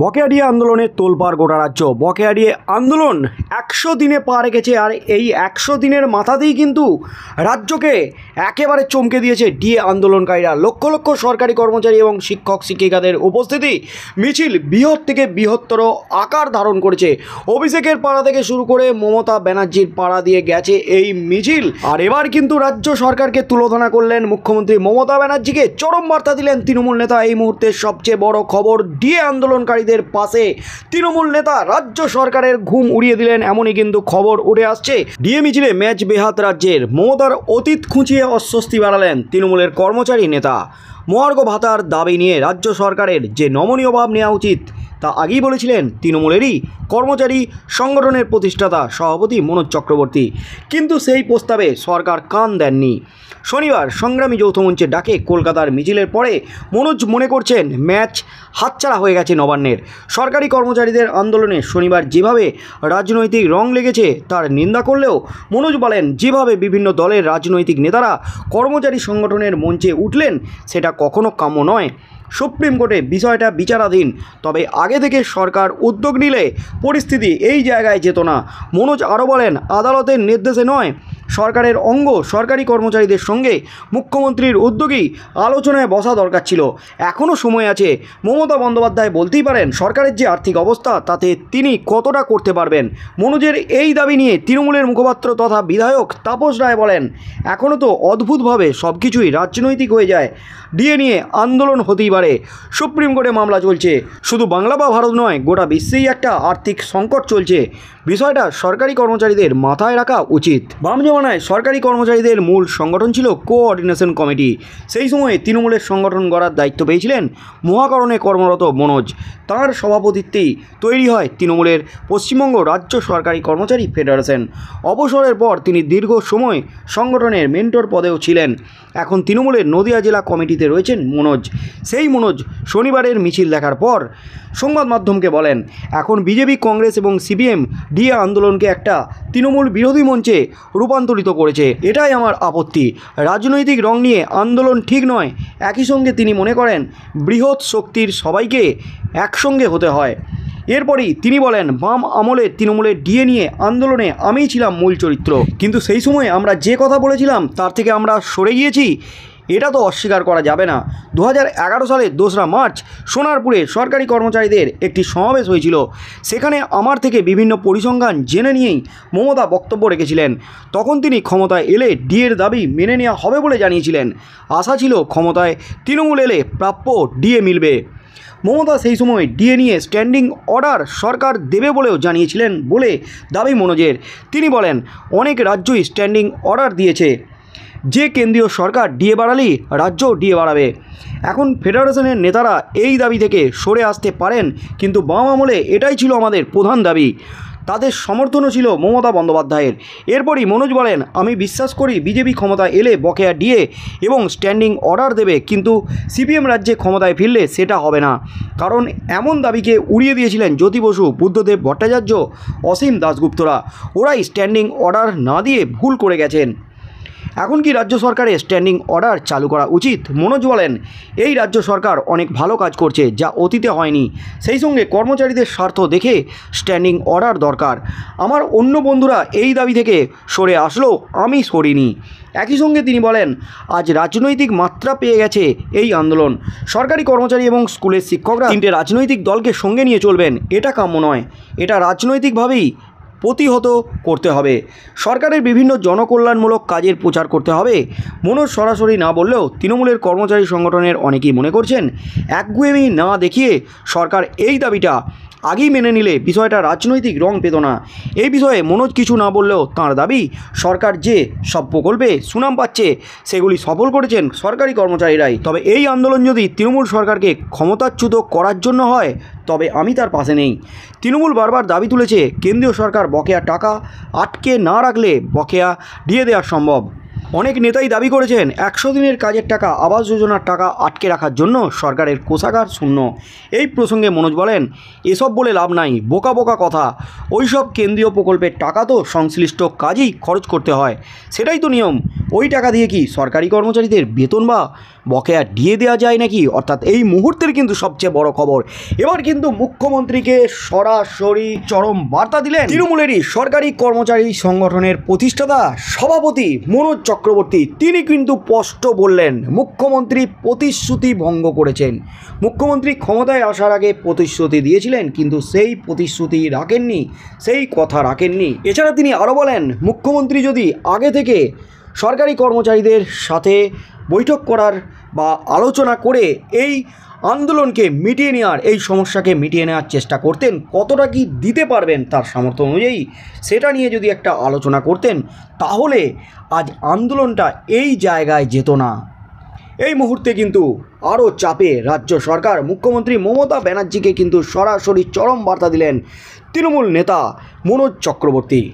বকেয়াডিয়া আন্দোলনের তোলপাড় গোটা রাজ্য। বকেয়াডিয়ে আন্দোলন একশো দিনে পা রেখেছে আর এই একশো দিনের মাথাতেই কিন্তু রাজ্যকে একেবারে চমকে দিয়েছে ডিএ আন্দোলনকারীরা। লক্ষ লক্ষ সরকারি কর্মচারী এবং শিক্ষক, শিক্ষিকাদের উপস্থিতি মিছিল বৃহৎ থেকে বৃহত্তর আকার ধারণ করেছে। অভিষেকের পাড়া থেকে শুরু করে মমতা ব্যানার্জির পাড়া দিয়ে গেছে এই মিছিল। আর এবার কিন্তু রাজ্য সরকারকে তুলোধনা করলেন মুখ্যমন্ত্রী মমতা ব্যানার্জিকে। চরম বার্তা দিলেন তৃণমূল নেতা। এই মুহূর্তে সবচেয়ে বড় খবর ডিএ আন্দোলনকারীদের পাশে তৃণমূল নেতা রাজ্য সরকারের ঘুম উড়িয়ে দিলেন এমনই কিন্তু খবর উঠে আসছে। ডিএ মিছিলে ম্যাচ বেহাত রাজ্যের মমতার অতীত খুঁচিয়ে অস্বস্তি বাড়ালেন তৃণমূলের কর্মচারী নেতা। মহার্ঘ ভাতার দাবি নিয়ে রাজ্য সরকারের যে নমনীয় ভাব নেওয়া উচিত তা আগেই বলেছিলেন তৃণমূলেরই কর্মচারী সংগঠনের প্রতিষ্ঠাতা সভাপতি মনোজ চক্রবর্তী। কিন্তু সেই প্রস্তাবে সরকার কান দেননি। শনিবার সংগ্রামী যৌথ মঞ্চের ডাকে কলকাতার মিছিলের পরে মনোজ মনে করছেন ম্যাচ হাতছাড়া হয়ে গেছে নবান্নের। সরকারি কর্মচারীদের আন্দোলনে শনিবার যেভাবে রাজনৈতিক রং লেগেছে, তার নিন্দা করলেও মনোজ বলেন যেভাবে বিভিন্ন দলের রাজনৈতিক নেতারা কর্মচারী সংগঠনের মঞ্চে উঠলেন, সেটা কখনো কাম্য নয়। সুপ্রিম কোর্টে বিষয়টা বিচারাধীন। তবে আগে থেকে সরকার উদ্যোগ নিলে পরিস্থিতি এই জায়গায় যেত না। মনোজ আরও বলেন, আদালতের নির্দেশে নয়। সরকারের অঙ্গ সরকারি কর্মচারীদের সঙ্গে মুখ্যমন্ত্রীর উদ্যোগেই আলোচনায় বসা দরকার ছিল। এখনও সময় আছে। মমতা বন্দ্যোপাধ্যায় বলতেই পারেন, সরকারের যে আর্থিক অবস্থা, তাতে তিনি কতটা করতে পারবেন? মনোজের এই দাবি নিয়ে তৃণমূলের মুখপাত্র তথা বিধায়ক তাপস রায় বলেন, এখনও তো অদ্ভুতভাবে সব কিছুই রাজনৈতিক হয়ে যায়। ডিএ নিয়ে আন্দোলন হতেই পারে। সুপ্রিম কোর্টে মামলা চলছে। শুধু বাংলা বা ভারত নয়, গোটা বিশ্বেই একটা আর্থিক সংকট চলছে। বিষয়টা সরকারি কর্মচারীদের মাথায় রাখা উচিত। বাম জমানায় সরকারি কর্মচারীদের মূল সংগঠন ছিল কোঅর্ডিনেশন কমিটি। সেই সময়ে তৃণমূলের সংগঠন গড়ার দায়িত্ব পেয়েছিলেন মহাকরণে কর্মরত মনোজ। তাঁর সভাপতিত্বেই তৈরি হয় তৃণমূলের পশ্চিমবঙ্গ রাজ্য সরকারি কর্মচারী ফেডারেশন। অবসরের পর তিনি দীর্ঘ সময় সংগঠনের মেন্টর পদেও ছিলেন। এখন তৃণমূলের নদিয়া জেলা কমিটিতে রয়েছেন মনোজ। সেই মনোজ শনিবারের মিছিল দেখার পর সংবাদ মাধ্যমকে বলেন, এখন বিজেপি, কংগ্রেস এবং সিপিএম ডিএ আন্দোলনকে একটা তৃণমূল বিরোধী মঞ্চে রূপান্তরিত করেছে। এটাই আমার আপত্তি। রাজনৈতিক রং নিয়ে আন্দোলন ঠিক নয়, একই সঙ্গে তিনি মনে করেন বৃহৎ শক্তির সবাইকে একসঙ্গে হতে হয়। এরপরই তিনি বলেন, বাম আমলে তৃণমূলের ডিএ নিয়ে আন্দোলনে আমিই ছিলাম মূল চরিত্র। কিন্তু সেই সময় আমরা যে কথা বলেছিলাম, তার থেকে আমরা সরে গিয়েছি। এটা তো অস্বীকার করা যাবে না। দু হাজার সালের দোসরা মার্চ সোনারপুরে সরকারি কর্মচারীদের একটি সমাবেশ হয়েছিল। সেখানে আমার থেকে বিভিন্ন পরিসংখ্যান জেনে নিয়েই মমতা বক্তব্য রেখেছিলেন। তখন তিনি ক্ষমতায় এলে ডিএর দাবি মেনে নেওয়া হবে বলে জানিয়েছিলেন। আশা ছিল ক্ষমতায় তৃণমূল এলে প্রাপ্য ডিএ মিলবে। মমতা সেই সময় ডিএ নিয়ে স্ট্যান্ডিং অর্ডার সরকার দেবে বলেও জানিয়েছিলেন বলে দাবি মনোজের। তিনি বলেন, অনেক রাজ্যই স্ট্যান্ডিং অর্ডার দিয়েছে। যে কেন্দ্রীয় সরকার ডিএ বাড়ালেই রাজ্যও ডিএ বাড়াবে। এখন ফেডারেশনের নেতারা এই দাবি থেকে সরে আসতে পারেন, কিন্তু বাম আমলে এটাই ছিল আমাদের প্রধান দাবি। তাদের সমর্থনও ছিল মমতা বন্দ্যোপাধ্যায়ের। এরপরই মনোজ বলেন, আমি বিশ্বাস করি বিজেপি ক্ষমতা এলে বকেয়া ডিএ এবং স্ট্যান্ডিং অর্ডার দেবে, কিন্তু সিপিএম রাজ্যে ক্ষমতায় ফিরলে সেটা হবে না। কারণ এমন দাবিকে উড়িয়ে দিয়েছিলেন জ্যোতি বসু, বুদ্ধদেব ভট্টাচার্য, অসীম দাশগুপ্তরা। ওরাই স্ট্যান্ডিং অর্ডার না দিয়ে ভুল করে গেছেন। এখন কি রাজ্য সরকারের স্ট্যান্ডিং অর্ডার চালু করা উচিত? মনোজ বলেন, এই রাজ্য সরকার অনেক ভালো কাজ করছে যা অতীতে হয়নি। সেই সঙ্গে কর্মচারীদের স্বার্থ দেখে স্ট্যান্ডিং অর্ডার দরকার। আমার অন্য বন্ধুরা এই দাবি থেকে সরে আসলেও আমি সরিনি। একই সঙ্গে তিনি বলেন, আজ রাজনৈতিক মাত্রা পেয়ে গেছে এই আন্দোলন। সরকারি কর্মচারী এবং স্কুলের শিক্ষকরা তিনটে রাজনৈতিক দলকে সঙ্গে নিয়ে চলবেন, এটা কাম্য নয়। এটা রাজনৈতিকভাবেই প্রতিহত করতে হবে। সরকারের বিভিন্ন জনকল্যাণমূলক কাজের প্রচার করতে হবে। মনোজ সরাসরি না বললেও তৃণমূলের কর্মচারী সংগঠনের অনেকেই মনে করছেন, একগুয়েমি না দেখিয়ে সরকার এই দাবিটা আগেই মেনে নিলে বিষয়টা রাজনৈতিক রং পেত না। এই বিষয়ে মনোজ কিছু না বললেও তাঁর দাবি, সরকার যে সব প্রকল্পে সুনাম পাচ্ছে, সেগুলি সফল করেছেন সরকারি কর্মচারীরাই। তবে এই আন্দোলন যদি তৃণমূল সরকারকে ক্ষমতাচ্যুত করার জন্য হয়, তবে আমি তার পাশে নেই। তৃণমূল বারবার দাবি তুলেছে, কেন্দ্রীয় সরকার বকেয়া টাকা আটকে না রাখলে বকেয়া দিয়ে দেওয়া সম্ভব। অনেক নেতাই দাবি করেছেন একশো দিনের কাজের টাকা আবাস যোজনার টাকা আটকে রাখার জন্য সরকারের কোষাগার শূন্য। এই প্রসঙ্গে মনোজ বলেন এসব বলে লাভ নাই বোকা বোকা কথা। ওইসব কেন্দ্রীয় প্রকল্পের টাকা তো সংশ্লিষ্ট কাজেই খরচ করতে হয়। সেটাই তো নিয়ম। ওই টাকা দিয়ে কি সরকারি কর্মচারীদের বেতন বা বকেয়া দিয়ে দেওয়া যায় নাকি? অর্থাৎ এই মুহূর্তের কিন্তু সবচেয়ে বড় খবর। এবার কিন্তু মুখ্যমন্ত্রীকে সরাসরি চরম বার্তা দিলেন তৃণমূলেরই। সরকারি কর্মচারী সংগঠনের প্রতিষ্ঠাতা সভাপতি মনোজ চক্রবর্তী, তিনি কিন্তু স্পষ্ট বললেন, মুখ্যমন্ত্রী প্রতিশ্রুতি ভঙ্গ করেছেন। মুখ্যমন্ত্রী ক্ষমতায় আসার আগে প্রতিশ্রুতি দিয়েছিলেন, কিন্তু সেই প্রতিশ্রুতি রাখেননি, সেই কথা রাখেননি। এছাড়া তিনি আরও বলেন, মুখ্যমন্ত্রী যদি আগে থেকে সরকারি কর্মচারীদের সাথে বৈঠক করার বা আলোচনা করে এই আন্দোলনকে মিটিয়ে নেওয়ার, এই সমস্যাকে মিটিয়ে নেওয়ার চেষ্টা করতেন। কতটা কি দিতে পারবেন তার সামর্থ্য অনুযায়ী সেটা নিয়ে যদি একটা আলোচনা করতেন, তাহলে আজ আন্দোলনটা এই জায়গায় যেত না। এই মুহূর্তে কিন্তু আরও চাপে রাজ্য সরকার। মুখ্যমন্ত্রী মমতা ব্যানার্জিকে কিন্তু সরাসরি চরম বার্তা দিলেন তৃণমূল নেতা মনোজ চক্রবর্তী।